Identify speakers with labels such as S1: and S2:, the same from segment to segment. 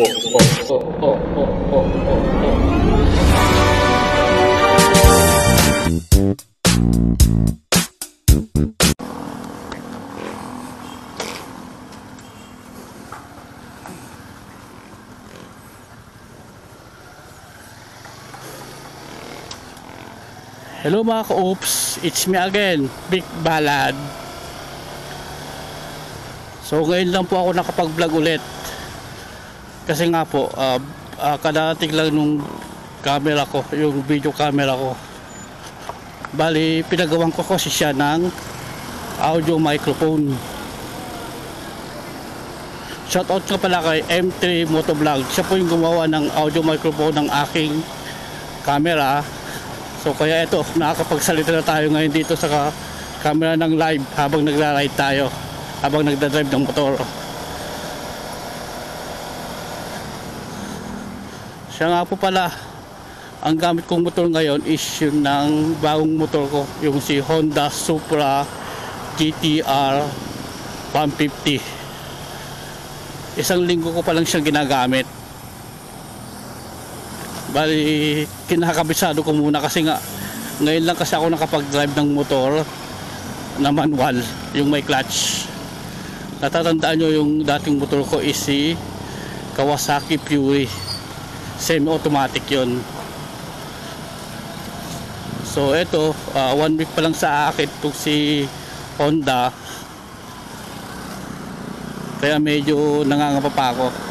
S1: Hello mga ka-oops, it's me again, Big Balad. So ngayon lang po ako nakapag-vlog ulit. Kasi nga po, uh, uh, kadating lang nung camera ko, yung video camera ko. Bali, pinagawan ko kasi siya ng audio microphone. Shoutout nga pala kay M3 Motovlog. Siya po yung gumawa ng audio microphone ng aking camera. So kaya ito, nakakapagsalita na tayo ngayon dito sa ka- camera ng live habang nagra-ride tayo. Habang nagda-drive ng motor. Siya nga po pala, ang gamit kong motor ngayon is yung ng bagong motor ko, yung si Honda Supra GTR 150. Isang linggo ko pa lang siyang ginagamit. Bali, kinakabisado ko muna kasi nga ngayon lang kasi ako nakapag-drive ng motor na manual, yung may clutch. Natatandaan nyo yung dating motor ko is si Kawasaki Fury. Semi-automatic yon. So ito, uh, one week pa lang sa akin itong si Honda. Kaya medyo nangangapa pa ako.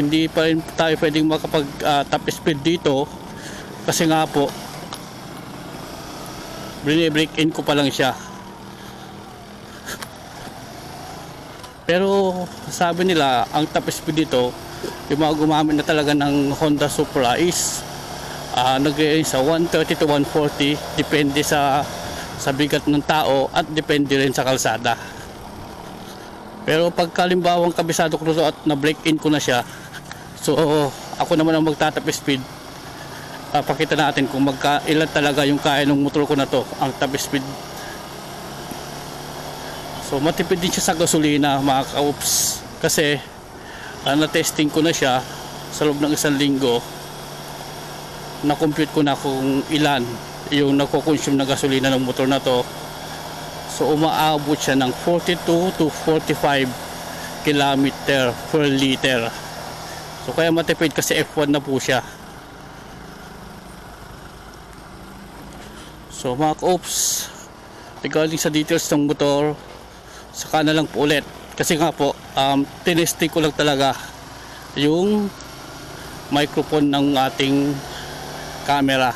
S1: hindi pa rin tayo pwedeng makapag uh, top speed dito kasi nga po break in ko pa lang siya pero sabi nila ang top speed dito yung mga gumamit na talaga ng Honda Supra is uh, nag sa 130 to 140 depende sa sa bigat ng tao at depende rin sa kalsada pero pagkalimbawang kabisado ko at na break in ko na siya So ako naman ang magtatap speed. Uh, pakita natin kung magka ilan talaga yung kaya ng motor ko na to, ang top speed. So matipid din siya sa gasolina mga ka-oops kasi uh, na-testing ko na siya sa loob ng isang linggo. Na-compute ko na kung ilan yung nagko-consume na gasolina ng motor na to. So umaabot siya ng 42 to 45 kilometer per liter. So kaya matipid kasi F1 na po siya. So mga ka-oops, regarding sa details ng motor, saka na lang po ulit. Kasi nga po, um, tinesting ko lang talaga yung microphone ng ating camera.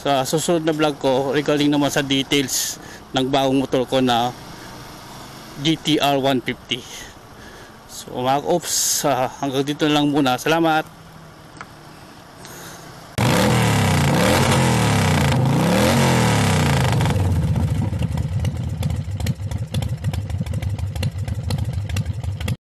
S1: Sa susunod na vlog ko, regarding naman sa details ng bagong motor ko na GTR 150. So mga oops, uh, hanggang dito na lang muna. Salamat!